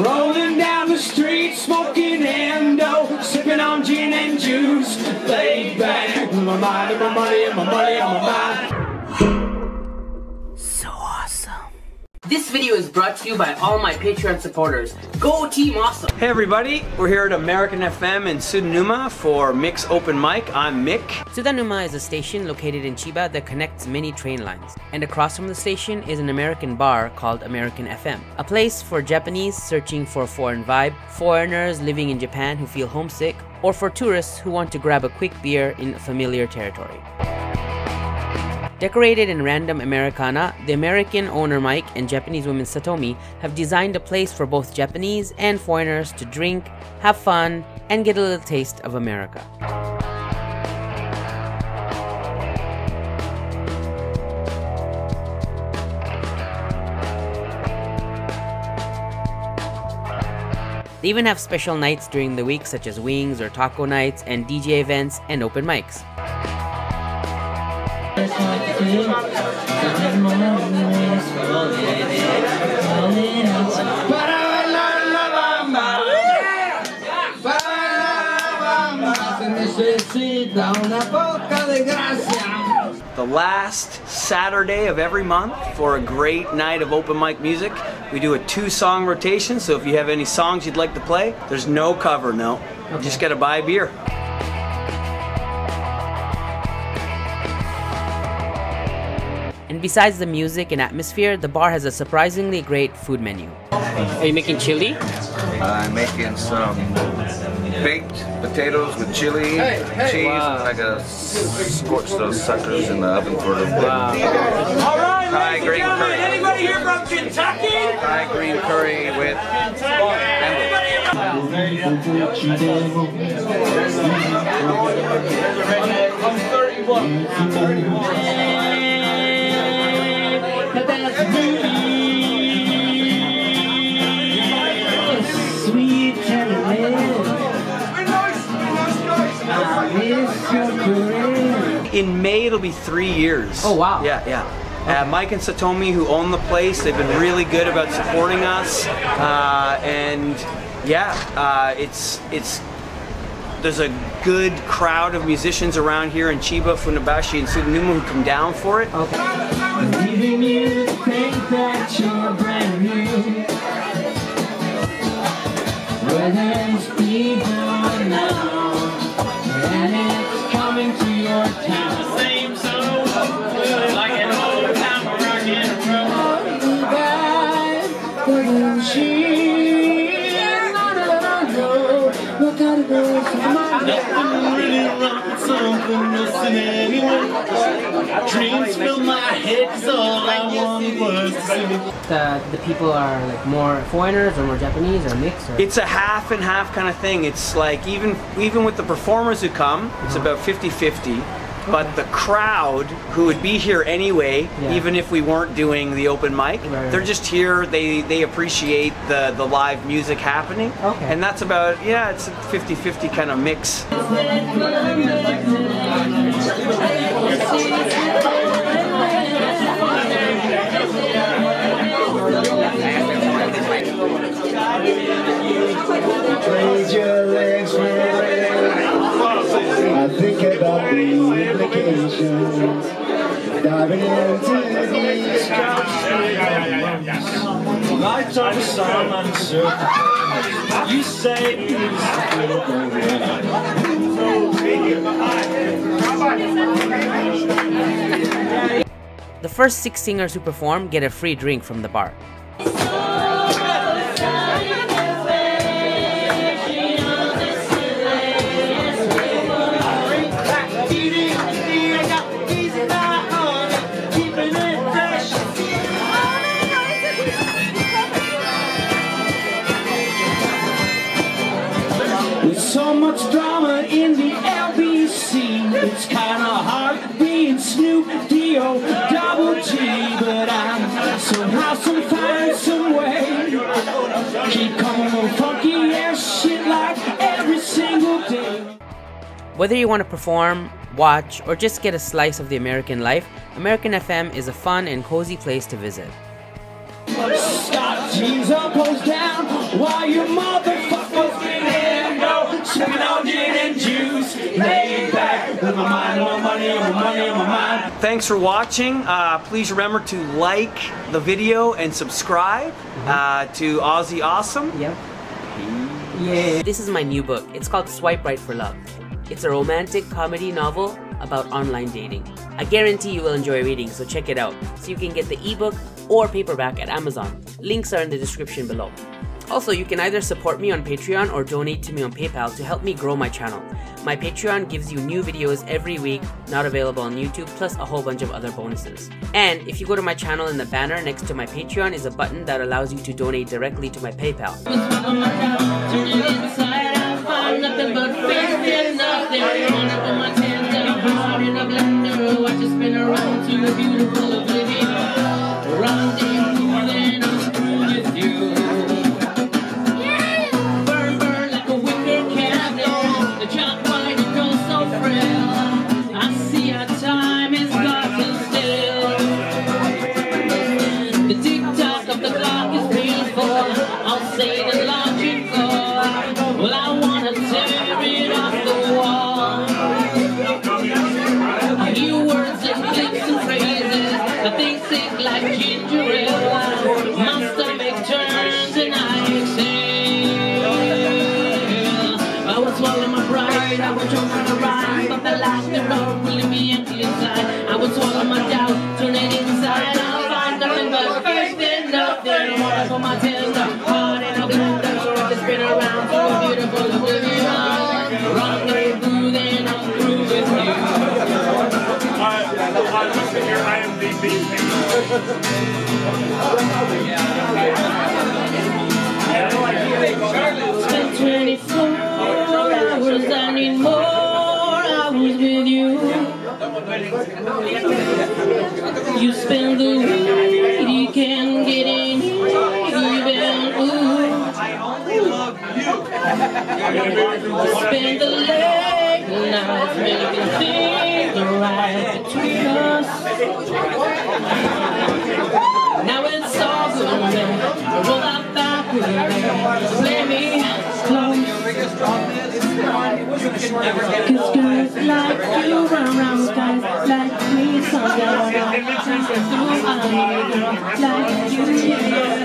Rolling down the street, smoking endo, sipping on gin and juice, laid back my mind my money my money on my mind. This video is brought to you by all my Patreon supporters. Go Team Oz-some! Hey everybody, we're here at American FM in Tsudanuma for Mix Open Mic. I'm Mick. Tsudanuma is a station located in Chiba that connects many train lines. And across from the station is an American bar called American FM, a place for Japanese searching for a foreign vibe, foreigners living in Japan who feel homesick, or for tourists who want to grab a quick beer in familiar territory. Decorated in random Americana, the American owner Mike and Japanese woman Satomi have designed a place for both Japanese and foreigners to drink, have fun, and get a little taste of America. They even have special nights during the week such as wings or taco nights and DJ events and open mics. The last Saturday of every month for a great night of open mic music. We do a two song rotation, so if you have any songs you'd like to play, there's no cover, no. You just gotta buy a beer. And besides the music and atmosphere, the bar has a surprisingly great food menu. Are you making chili? I'm making some baked potatoes with chili, cheese, Wow. and I gotta scorch those suckers in the oven for a little bit. All right, Thai ladies and green gentlemen, curry. anybody here from Kentucky? Thai green curry with bamboo. In May, it'll be three years. Oh, wow. Yeah, yeah. Uh, Mike and Satomi, who own the place, they've been really good about supporting us, uh, and yeah, uh, it's it's there's a good crowd of musicians around here in Chiba, Funabashi, and Tsudanuma who come down for it. Leaving you think that you're brand new. Where there's people really wrong something missing anyway. Dreams fill my head, head, 'cause all I wanted was to see. The, the people are like more foreigners or more Japanese or mixed or It's a half and half kind of thing. It's like even even with the performers who come, it's uh-huh. about 50-50. But the crowd who would be here anyway, Yeah. even if we weren't doing the open mic, Right, they're just here. They they appreciate the the live music happening. Okay. And that's about yeah, it's a 50-50 kind of mix. And surf. You say The first six singers who perform get a free drink from the bar. Snoop D-O double G, but I'm somehow, some find some way. Keep coming on funky ass shit like every single day. Whether you want to perform, watch, or just get a slice of the American life, American FM is a fun and cozy place to visit. Stop, jeans up, pose down, While you motherfuckers been here, no, sipping on gin and juice. Laid back with my mind on my money, on my money, on my mind. Thanks for watching. Uh, please remember to like the video and subscribe uh, to Ozzy Awesome. Yep. Yeah. This is my new book. It's called Swipe Right for Love. It's a romantic comedy novel about online dating. I guarantee you will enjoy reading, so check it out. So you can get the ebook or paperback at Amazon. Links are in the description below. Also, you can either support me on Patreon or donate to me on PayPal to help me grow my channel. My Patreon gives you new videos every week, not available on YouTube, plus a whole bunch of other bonuses. And if you go to my channel in the banner next to my Patreon is a button that allows you to donate directly to my PayPal. Like ginger ale. My stomach turns and I exhale. I would swallow my pride. I would choke on the rise. But the last the road will leave me empty inside. I would swallow my doubt, turn it inside. I'll find nothing but faith in nothing. Wanna go my tender heart in a blender. To spin around to a beautiful oblivion. Rendezvous, then I'm through with Spent 24 hours, I need more hours with you. You spend the week, Roll out that window. Play me close. Cause girls like you run around with guys like me. Some girls run through a girl like